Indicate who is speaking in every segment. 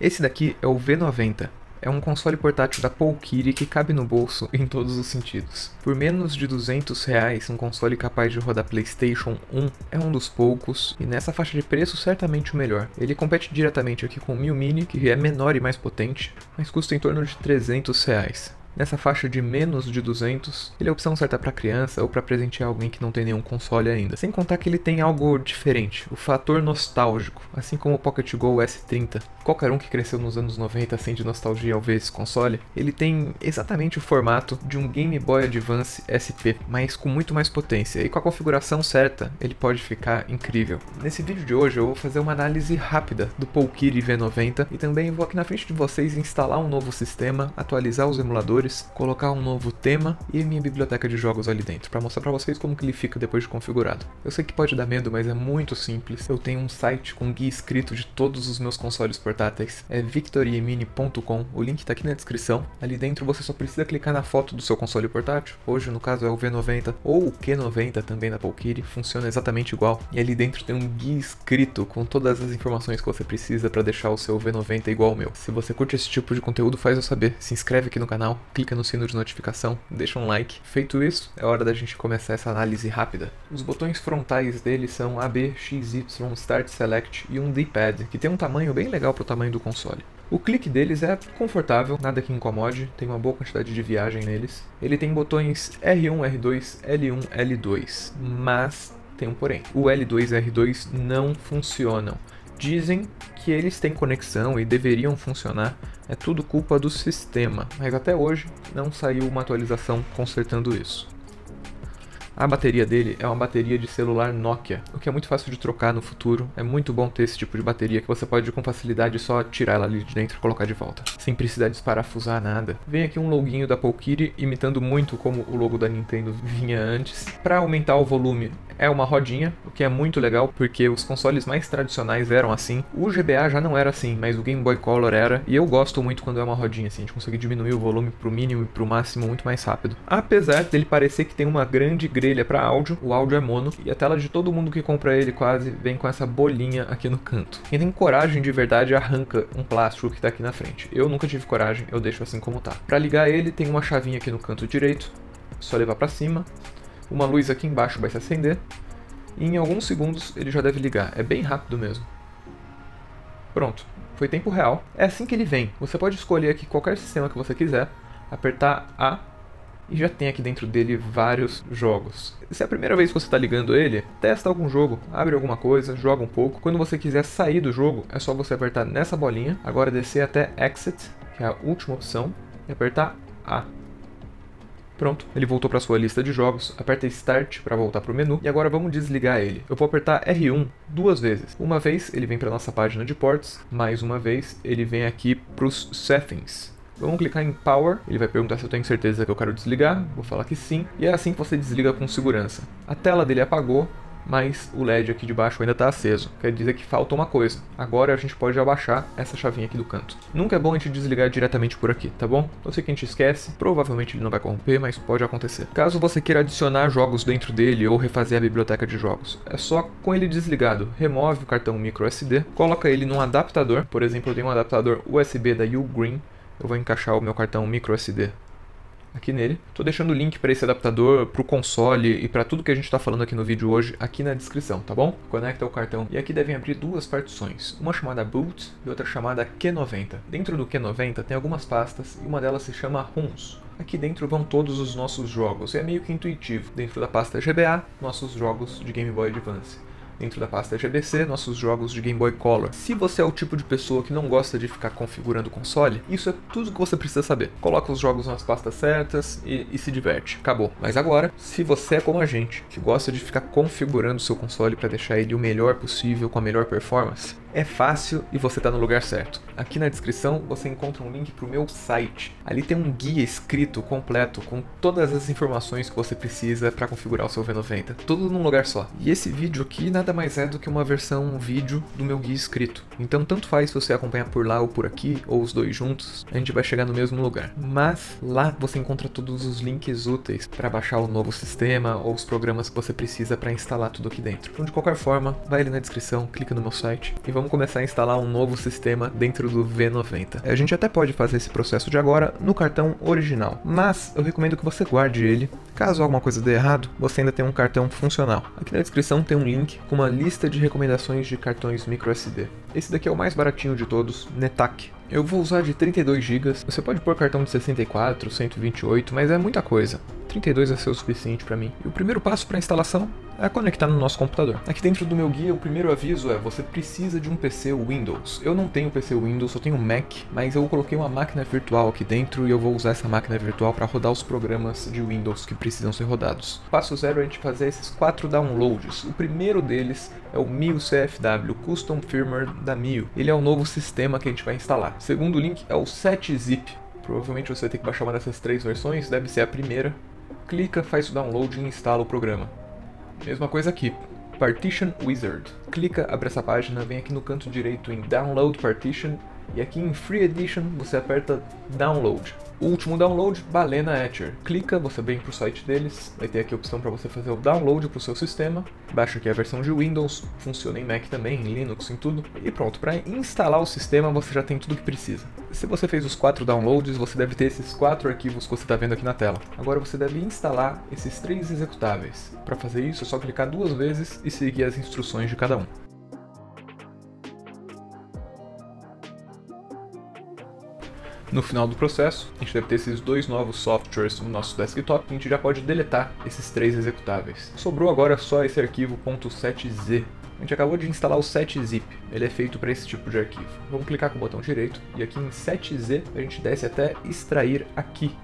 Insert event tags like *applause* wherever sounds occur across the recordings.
Speaker 1: Esse daqui é o V90. É um console portátil da Polkiri que cabe no bolso em todos os sentidos. Por menos de 200 reais, um console capaz de rodar PlayStation 1 é um dos poucos, e nessa faixa de preço certamente o melhor. Ele compete diretamente aqui com o Mil Mini, que é menor e mais potente, mas custa em torno de 300 reais. Nessa faixa de menos de 200, ele é a opção certa para criança ou para presentear alguém que não tem nenhum console ainda. Sem contar que ele tem algo diferente, o fator nostálgico, assim como o Pocket Go S30. Qualquer um que cresceu nos anos 90 sente nostalgia ao ver esse console. Ele tem exatamente o formato de um Game Boy Advance SP, mas com muito mais potência. E com a configuração certa, ele pode ficar incrível. Nesse vídeo de hoje eu vou fazer uma análise rápida do Polkiri V90 e também vou aqui na frente de vocês instalar um novo sistema, atualizar os emuladores colocar um novo tema e minha biblioteca de jogos ali dentro, para mostrar para vocês como que ele fica depois de configurado. Eu sei que pode dar medo, mas é muito simples. Eu tenho um site com guia escrito de todos os meus consoles portáteis, é victoriemini.com, o link está aqui na descrição. Ali dentro você só precisa clicar na foto do seu console portátil, hoje no caso é o V90 ou o Q90 também da Polkiri, funciona exatamente igual. E ali dentro tem um guia escrito com todas as informações que você precisa para deixar o seu V90 igual ao meu. Se você curte esse tipo de conteúdo, faz eu saber. Se inscreve aqui no canal, clica no sino de notificação, deixa um like. Feito isso, é hora da gente começar essa análise rápida. Os botões frontais dele são AB, XY, Start Select e um D-pad, que tem um tamanho bem legal para o tamanho do console. O clique deles é confortável, nada que incomode, tem uma boa quantidade de viagem neles. Ele tem botões R1, R2, L1, L2, mas tem um porém. O L2 e R2 não funcionam. Dizem que eles têm conexão e deveriam funcionar, é tudo culpa do sistema, mas até hoje não saiu uma atualização consertando isso. A bateria dele é uma bateria de celular Nokia, o que é muito fácil de trocar no futuro. É muito bom ter esse tipo de bateria que você pode com facilidade só tirar ela ali de dentro e colocar de volta, sem precisar desparafusar nada. Vem aqui um loginho da Polkiri imitando muito como o logo da Nintendo vinha antes. Para aumentar o volume, é uma rodinha, o que é muito legal porque os consoles mais tradicionais eram assim. O GBA já não era assim, mas o Game Boy Color era, e eu gosto muito quando é uma rodinha assim, a gente consegue diminuir o volume pro mínimo e pro máximo muito mais rápido. Apesar dele parecer que tem uma grande grelha para áudio, o áudio é mono, e a tela de todo mundo que compra ele quase vem com essa bolinha aqui no canto. Quem tem coragem de verdade arranca um plástico que tá aqui na frente. Eu nunca tive coragem, eu deixo assim como tá. Para ligar ele tem uma chavinha aqui no canto direito, só levar para cima, uma luz aqui embaixo vai se acender e em alguns segundos ele já deve ligar. É bem rápido mesmo. Pronto, foi tempo real. É assim que ele vem. Você pode escolher aqui qualquer sistema que você quiser, apertar A e já tem aqui dentro dele vários jogos. Se é a primeira vez que você está ligando ele, testa algum jogo, abre alguma coisa, joga um pouco. Quando você quiser sair do jogo, é só você apertar nessa bolinha, agora descer até Exit, que é a última opção, e apertar A. Pronto, ele voltou para sua lista de jogos, aperta Start para voltar para o menu e agora vamos desligar ele. Eu vou apertar R1 duas vezes. Uma vez ele vem para nossa página de ports, mais uma vez ele vem aqui para os Settings. Vamos clicar em Power, ele vai perguntar se eu tenho certeza que eu quero desligar, vou falar que sim, e é assim que você desliga com segurança. A tela dele apagou, mas o LED aqui de baixo ainda está aceso. Quer dizer que falta uma coisa. Agora a gente pode abaixar essa chavinha aqui do canto. Nunca é bom a gente desligar diretamente por aqui, tá bom? Eu sei que a gente esquece, provavelmente ele não vai corromper, mas pode acontecer. Caso você queira adicionar jogos dentro dele ou refazer a biblioteca de jogos, é só com ele desligado, remove o cartão micro SD, coloca ele num adaptador, por exemplo, eu tenho um adaptador USB da Ugreen, eu vou encaixar o meu cartão micro SD aqui nele. Estou deixando o link para esse adaptador, para o console e para tudo que a gente está falando aqui no vídeo hoje aqui na descrição, tá bom? Conecta o cartão e aqui devem abrir duas partições, uma chamada Boot e outra chamada Q90. Dentro do Q90 tem algumas pastas e uma delas se chama ROMs. Aqui dentro vão todos os nossos jogos, é meio que intuitivo. Dentro da pasta GBA, nossos jogos de Game Boy Advance dentro da pasta GBC, nossos jogos de Game Boy Color. Se você é o tipo de pessoa que não gosta de ficar configurando o console, isso é tudo que você precisa saber. Coloca os jogos nas pastas certas e, e se diverte. Acabou. Mas agora, se você é como a gente, que gosta de ficar configurando o seu console para deixar ele o melhor possível, com a melhor performance, é fácil e você está no lugar certo. Aqui na descrição você encontra um link para o meu site. Ali tem um guia escrito completo com todas as informações que você precisa para configurar o seu V90. Tudo num lugar só. E esse vídeo aqui nada mais é do que uma versão vídeo do meu guia escrito. Então tanto faz se você acompanhar por lá ou por aqui, ou os dois juntos, a gente vai chegar no mesmo lugar. Mas lá você encontra todos os links úteis para baixar o novo sistema ou os programas que você precisa para instalar tudo aqui dentro. Então de qualquer forma, vai ali na descrição, clica no meu site e vamos começar a instalar um novo sistema dentro do V90. A gente até pode fazer esse processo de agora no cartão original, mas eu recomendo que você guarde ele. Caso alguma coisa dê errado, você ainda tem um cartão funcional. Aqui na descrição tem um link com uma lista de recomendações de cartões microSD. Esse daqui é o mais baratinho de todos, Netac. Eu vou usar de 32 GB. Você pode pôr cartão de 64, 128, mas é muita coisa. 32 vai ser o suficiente para mim. E o primeiro passo para a instalação é conectar no nosso computador. Aqui dentro do meu guia, o primeiro aviso é você precisa de um PC Windows. Eu não tenho PC Windows, eu tenho Mac, mas eu coloquei uma máquina virtual aqui dentro e eu vou usar essa máquina virtual para rodar os programas de Windows que precisam ser rodados. Passo zero é a gente fazer esses quatro downloads. O primeiro deles é o MIO CFW, Custom Firmware da MIO. Ele é o novo sistema que a gente vai instalar. O segundo link é o 7-zip. Provavelmente você vai ter que baixar uma dessas três versões, deve ser a primeira clica, faz o download e instala o programa. Mesma coisa aqui. Partition Wizard. Clica, abre essa página, vem aqui no canto direito em Download Partition e aqui em Free Edition você aperta Download. O último download, Balena Etcher. Clica, você vem para o site deles, vai ter aqui a opção para você fazer o download para o seu sistema. Baixa aqui a versão de Windows, funciona em Mac também, em Linux, em tudo. E pronto, para instalar o sistema você já tem tudo que precisa. Se você fez os quatro downloads, você deve ter esses quatro arquivos que você está vendo aqui na tela. Agora você deve instalar esses três executáveis. Para fazer isso é só clicar duas vezes e seguir as instruções de cada um. No final do processo, a gente deve ter esses dois novos softwares no nosso desktop e a gente já pode deletar esses três executáveis. Sobrou agora só esse arquivo .7z. A gente acabou de instalar o 7zip, ele é feito para esse tipo de arquivo. Vamos clicar com o botão direito e aqui em 7z a gente desce até extrair aqui.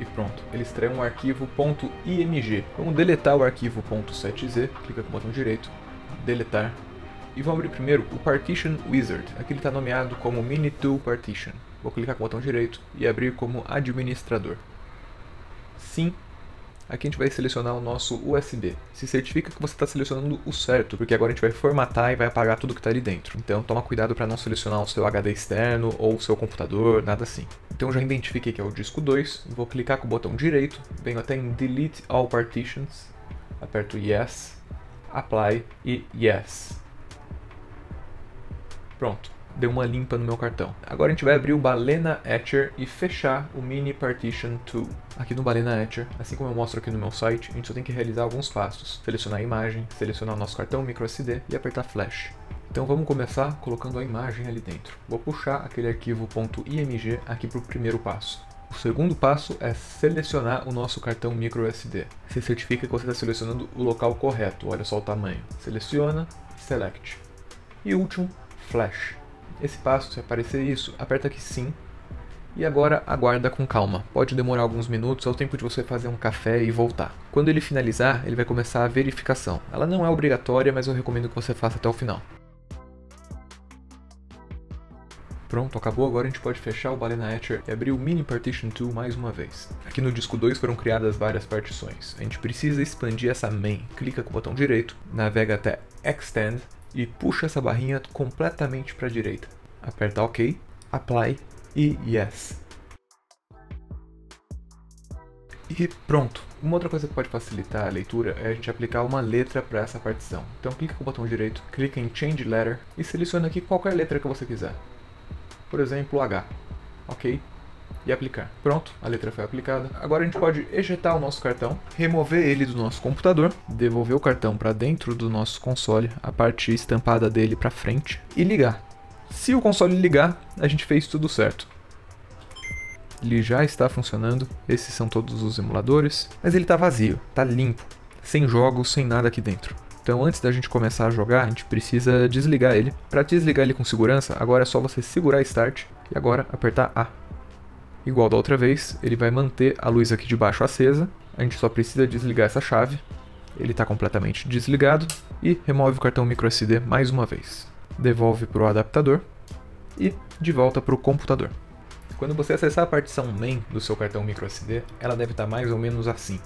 Speaker 1: E pronto, ele extrai um arquivo .img. Vamos deletar o arquivo .7z, clica com o botão direito, deletar. E vamos abrir primeiro o Partition Wizard, aqui ele está nomeado como Mini2 Partition. Vou clicar com o botão direito e abrir como administrador. Sim, aqui a gente vai selecionar o nosso USB. Se certifica que você está selecionando o certo, porque agora a gente vai formatar e vai apagar tudo que está ali dentro. Então toma cuidado para não selecionar o seu HD externo ou o seu computador, nada assim. Então já identifiquei que é o disco 2, vou clicar com o botão direito, venho até em Delete All Partitions, aperto Yes, Apply e Yes. Pronto deu uma limpa no meu cartão. Agora a gente vai abrir o Balena Etcher e fechar o Mini Partition 2. Aqui no Balena Etcher, assim como eu mostro aqui no meu site, a gente só tem que realizar alguns passos. Selecionar a imagem, selecionar o nosso cartão microSD e apertar Flash. Então vamos começar colocando a imagem ali dentro. Vou puxar aquele arquivo .img aqui para o primeiro passo. O segundo passo é selecionar o nosso cartão microSD. Você certifica que você está selecionando o local correto, olha só o tamanho. Seleciona, Select. E último, Flash. Esse passo, se aparecer isso, aperta aqui sim. E agora aguarda com calma. Pode demorar alguns minutos, é o tempo de você fazer um café e voltar. Quando ele finalizar, ele vai começar a verificação. Ela não é obrigatória, mas eu recomendo que você faça até o final. Pronto, acabou, agora a gente pode fechar o Balena Etcher e abrir o Mini Partition 2 mais uma vez. Aqui no disco 2 foram criadas várias partições. A gente precisa expandir essa main. Clica com o botão direito, navega até Extend e puxa essa barrinha completamente para a direita. Aperta OK, Apply e Yes. E pronto. Uma outra coisa que pode facilitar a leitura é a gente aplicar uma letra para essa partição. Então clica com o botão direito, clica em Change Letter e seleciona aqui qualquer letra que você quiser. Por exemplo, H. Ok? E aplicar. Pronto, a letra foi aplicada. Agora a gente pode ejetar o nosso cartão, remover ele do nosso computador, devolver o cartão para dentro do nosso console, a parte estampada dele para frente e ligar. Se o console ligar, a gente fez tudo certo. Ele já está funcionando, esses são todos os emuladores, mas ele está vazio, está limpo, sem jogos, sem nada aqui dentro. Então antes da gente começar a jogar, a gente precisa desligar ele. Para desligar ele com segurança, agora é só você segurar Start e agora apertar A. Igual da outra vez, ele vai manter a luz aqui de baixo acesa. A gente só precisa desligar essa chave. Ele está completamente desligado. E remove o cartão microSD mais uma vez. Devolve para o adaptador. E de volta para o computador. Quando você acessar a partição main do seu cartão microSD, ela deve estar tá mais ou menos assim.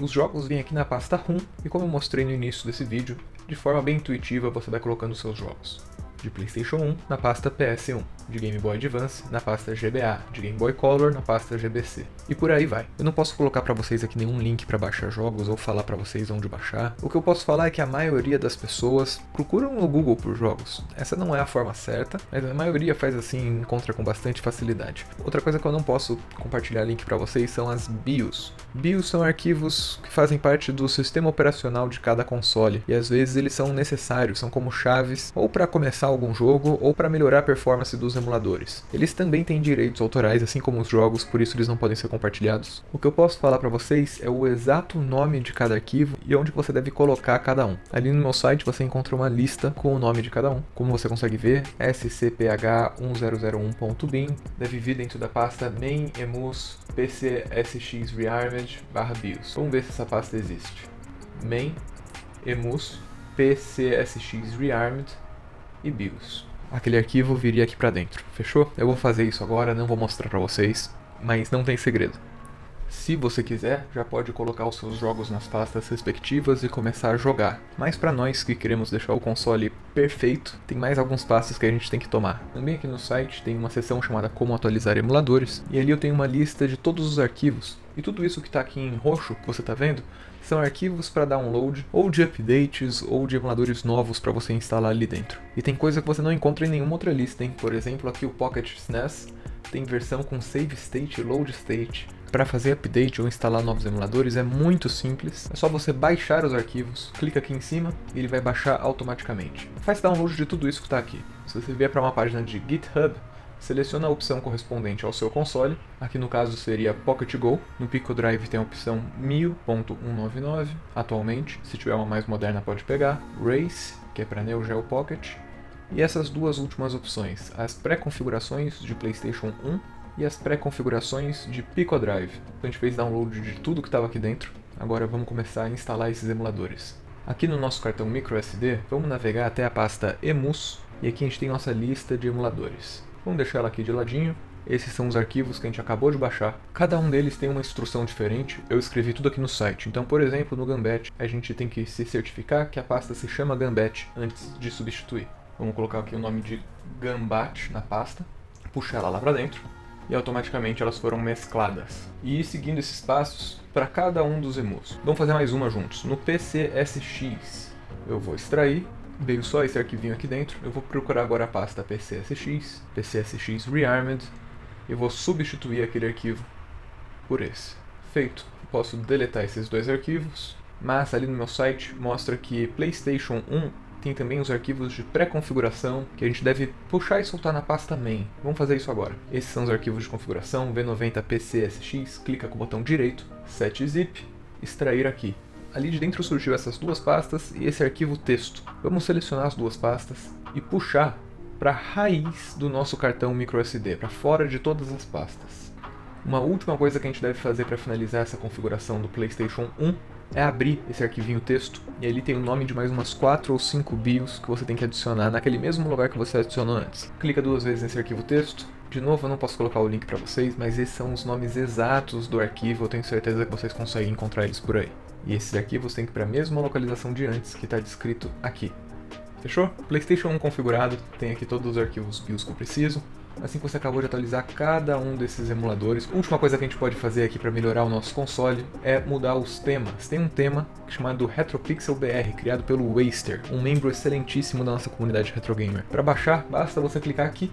Speaker 1: Os jogos vêm aqui na pasta ROM e como eu mostrei no início desse vídeo, de forma bem intuitiva você vai colocando seus jogos. De PlayStation 1 na pasta PS1, de Game Boy Advance na pasta GBA, de Game Boy Color na pasta GBC. E por aí vai. Eu não posso colocar para vocês aqui nenhum link para baixar jogos ou falar para vocês onde baixar. O que eu posso falar é que a maioria das pessoas procuram no Google por jogos. Essa não é a forma certa, mas a maioria faz assim e encontra com bastante facilidade. Outra coisa que eu não posso compartilhar link para vocês são as BIOS. BIOS são arquivos que fazem parte do sistema operacional de cada console e às vezes eles são necessários, são como chaves ou para começar algum jogo ou para melhorar a performance dos emuladores. Eles também têm direitos autorais, assim como os jogos, por isso eles não podem ser compartilhados. O que eu posso falar para vocês é o exato nome de cada arquivo e onde você deve colocar cada um. Ali no meu site você encontra uma lista com o nome de cada um. Como você consegue ver, scph1001.bin deve vir dentro da pasta main emus pcsx bios. Vamos ver se essa pasta existe. main emus pcsx e BIOS. Aquele arquivo viria aqui para dentro, fechou? Eu vou fazer isso agora, não vou mostrar para vocês, mas não tem segredo. Se você quiser, já pode colocar os seus jogos nas pastas respectivas e começar a jogar. Mas para nós que queremos deixar o console perfeito, tem mais alguns passos que a gente tem que tomar. Também aqui no site tem uma seção chamada Como atualizar emuladores, e ali eu tenho uma lista de todos os arquivos. E tudo isso que está aqui em roxo, que você está vendo, são arquivos para download, ou de updates, ou de emuladores novos para você instalar ali dentro. E tem coisa que você não encontra em nenhuma outra lista, hein? Por exemplo, aqui o Pocket SNES tem versão com save state e load state. Para fazer update ou instalar novos emuladores é muito simples. É só você baixar os arquivos, clica aqui em cima e ele vai baixar automaticamente. Faz download de tudo isso que está aqui. Se você vier para uma página de GitHub, seleciona a opção correspondente ao seu console, aqui no caso seria Pocket Go, no Pico Drive tem a opção 1000.199, atualmente, se tiver uma mais moderna pode pegar, Race, que é para Neo Geo Pocket, e essas duas últimas opções, as pré-configurações de PlayStation 1 e as pré-configurações de Pico Drive. Então a gente fez download de tudo que estava aqui dentro, agora vamos começar a instalar esses emuladores. Aqui no nosso cartão microSD, vamos navegar até a pasta emus, e aqui a gente tem nossa lista de emuladores. Vamos deixar ela aqui de ladinho. Esses são os arquivos que a gente acabou de baixar. Cada um deles tem uma instrução diferente. Eu escrevi tudo aqui no site. Então, por exemplo, no Gambit, a gente tem que se certificar que a pasta se chama Gambit antes de substituir. Vamos colocar aqui o nome de Gambat na pasta, puxar ela lá para dentro e automaticamente elas foram mescladas. E seguindo esses passos para cada um dos emus. Vamos fazer mais uma juntos. No PCSX, eu vou extrair veio só esse arquivinho aqui dentro. Eu vou procurar agora a pasta PCSX, PCSX Rearmed, e vou substituir aquele arquivo por esse. Feito. Posso deletar esses dois arquivos, mas ali no meu site mostra que PlayStation 1 tem também os arquivos de pré-configuração que a gente deve puxar e soltar na pasta main. Vamos fazer isso agora. Esses são os arquivos de configuração, V90 PCSX, clica com o botão direito, set zip, extrair aqui. Ali de dentro surgiu essas duas pastas e esse arquivo texto. Vamos selecionar as duas pastas e puxar para a raiz do nosso cartão microSD, para fora de todas as pastas. Uma última coisa que a gente deve fazer para finalizar essa configuração do PlayStation 1 é abrir esse arquivinho texto e ali tem o nome de mais umas 4 ou 5 BIOS que você tem que adicionar naquele mesmo lugar que você adicionou antes. Clica duas vezes nesse arquivo texto. De novo, eu não posso colocar o link para vocês, mas esses são os nomes exatos do arquivo, eu tenho certeza que vocês conseguem encontrar eles por aí. E esses arquivos têm que ir para a mesma localização de antes que está descrito aqui. Fechou? PlayStation 1 configurado, tem aqui todos os arquivos BIOS que eu preciso. Assim que você acabou de atualizar cada um desses emuladores. Última coisa que a gente pode fazer aqui para melhorar o nosso console é mudar os temas. Tem um tema chamado RetroPixel BR, criado pelo Waster, um membro excelentíssimo da nossa comunidade retrogamer. Para baixar, basta você clicar aqui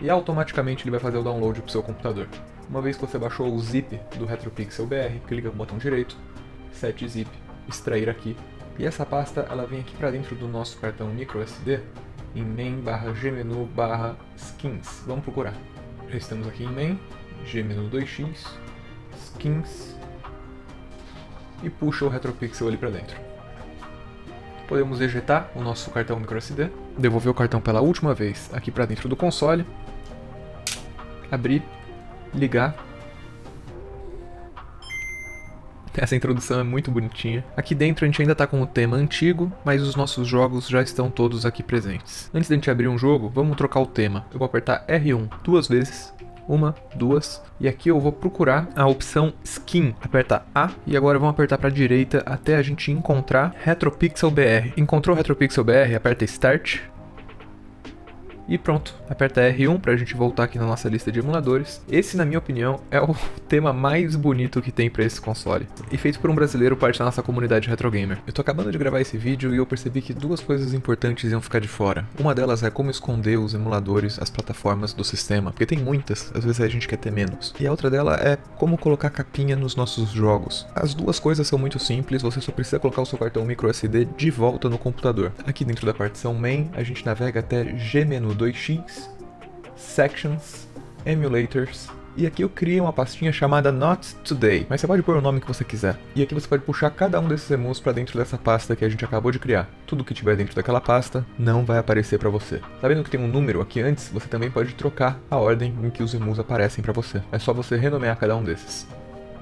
Speaker 1: e automaticamente ele vai fazer o download para o seu computador. Uma vez que você baixou o zip do RetroPixel BR, clica com o botão direito, set zip, extrair aqui. E essa pasta ela vem aqui para dentro do nosso cartão microSD em main barra gmenu barra skins. Vamos procurar. Já estamos aqui em main, gmenu 2x, skins e puxa o RetroPixel ali para dentro. Podemos ejetar o nosso cartão microSD, devolver o cartão pela última vez aqui para dentro do console, abrir, ligar *laughs* Essa introdução é muito bonitinha. Aqui dentro a gente ainda tá com o tema antigo, mas os nossos jogos já estão todos aqui presentes. Antes da gente abrir um jogo, vamos trocar o tema. Eu vou apertar R1 duas vezes. Uma, duas, e aqui eu vou procurar a opção Skin. Aperta A e agora vamos apertar para a direita até a gente encontrar RetroPixel BR. Encontrou RetroPixel BR? Aperta Start e pronto. Aperta R1 pra gente voltar aqui na nossa lista de emuladores. Esse, na minha opinião, é o *laughs* tema mais bonito que tem para esse console. E feito por um brasileiro, parte da nossa comunidade retro gamer. Eu tô acabando de gravar esse vídeo e eu percebi que duas coisas importantes iam ficar de fora. Uma delas é como esconder os emuladores, as plataformas do sistema, porque tem muitas, às vezes a gente quer ter menos. E a outra dela é como colocar capinha nos nossos jogos. As duas coisas são muito simples, você só precisa colocar o seu cartão microSD de volta no computador. Aqui dentro da partição main, a gente navega até Gmenu 2x, Sections, Emulators, e aqui eu criei uma pastinha chamada Not Today, mas você pode pôr o nome que você quiser. E aqui você pode puxar cada um desses emus para dentro dessa pasta que a gente acabou de criar. Tudo que tiver dentro daquela pasta não vai aparecer para você. Sabendo que tem um número aqui antes, você também pode trocar a ordem em que os emus aparecem para você. É só você renomear cada um desses.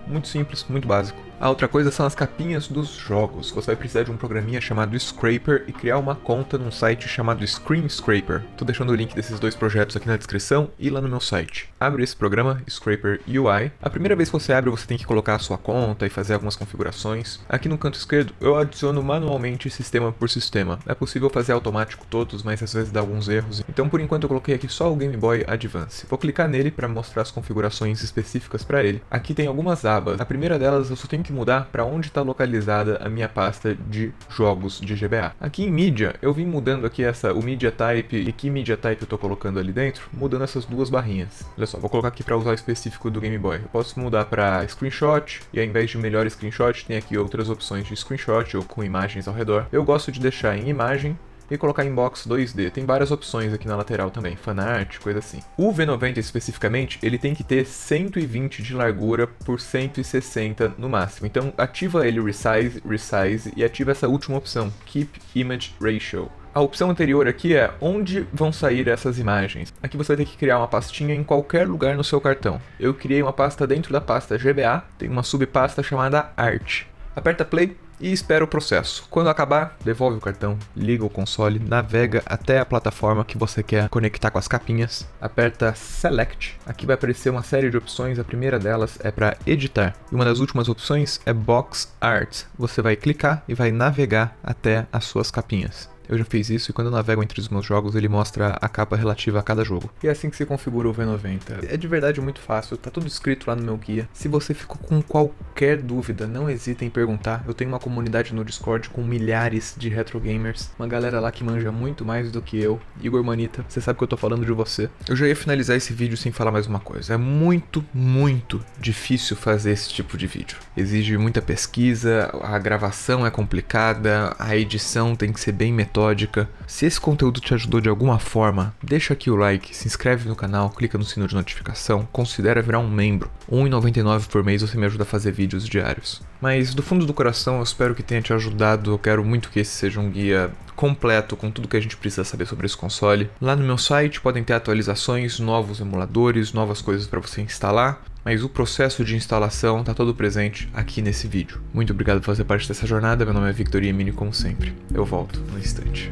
Speaker 1: Muito simples, muito básico. A outra coisa são as capinhas dos jogos. Você vai precisar de um programinha chamado Scraper e criar uma conta num site chamado Screen Scraper. Tô deixando o link desses dois projetos aqui na descrição e lá no meu site. Abre esse programa, Scraper UI. A primeira vez que você abre, você tem que colocar a sua conta e fazer algumas configurações. Aqui no canto esquerdo, eu adiciono manualmente sistema por sistema. É possível fazer automático todos, mas às vezes dá alguns erros. Então, por enquanto, eu coloquei aqui só o Game Boy Advance. Vou clicar nele para mostrar as configurações específicas para ele. Aqui tem algumas abas. A primeira delas, eu só tenho que que mudar para onde está localizada a minha pasta de jogos de GBA. Aqui em mídia, eu vim mudando aqui essa, o media type e que media type eu estou colocando ali dentro, mudando essas duas barrinhas. Olha só, vou colocar aqui para usar específico do Game Boy. Eu posso mudar para screenshot e ao invés de melhor screenshot, tem aqui outras opções de screenshot ou com imagens ao redor. Eu gosto de deixar em imagem e colocar em box 2D. Tem várias opções aqui na lateral também, fanart, coisa assim. O V90 especificamente, ele tem que ter 120 de largura por 160 no máximo. Então ativa ele Resize, Resize e ativa essa última opção, Keep Image Ratio. A opção anterior aqui é onde vão sair essas imagens. Aqui você vai ter que criar uma pastinha em qualquer lugar no seu cartão. Eu criei uma pasta dentro da pasta GBA, tem uma subpasta chamada Art. Aperta Play e espera o processo. Quando acabar, devolve o cartão, liga o console, navega até a plataforma que você quer conectar com as capinhas, aperta Select. Aqui vai aparecer uma série de opções, a primeira delas é para editar. E uma das últimas opções é Box Art. Você vai clicar e vai navegar até as suas capinhas. Eu já fiz isso e quando eu navego entre os meus jogos, ele mostra a capa relativa a cada jogo. E é assim que se configura o V90. É de verdade muito fácil, tá tudo escrito lá no meu guia. Se você ficou com qualquer dúvida, não hesite em perguntar. Eu tenho uma comunidade no Discord com milhares de retro gamers, uma galera lá que manja muito mais do que eu. Igor Manita, você sabe que eu tô falando de você. Eu já ia finalizar esse vídeo sem falar mais uma coisa. É muito, muito difícil fazer esse tipo de vídeo. Exige muita pesquisa, a gravação é complicada, a edição tem que ser bem metódica metódica. Se esse conteúdo te ajudou de alguma forma, deixa aqui o like, se inscreve no canal, clica no sino de notificação, considera virar um membro. R$ 1,99 por mês você me ajuda a fazer vídeos diários. Mas do fundo do coração eu espero que tenha te ajudado, eu quero muito que esse seja um guia completo com tudo que a gente precisa saber sobre esse console. Lá no meu site podem ter atualizações, novos emuladores, novas coisas para você instalar mas o processo de instalação está todo presente aqui nesse vídeo. Muito obrigado por fazer parte dessa jornada, meu nome é Victor Mini como sempre. Eu volto no instante.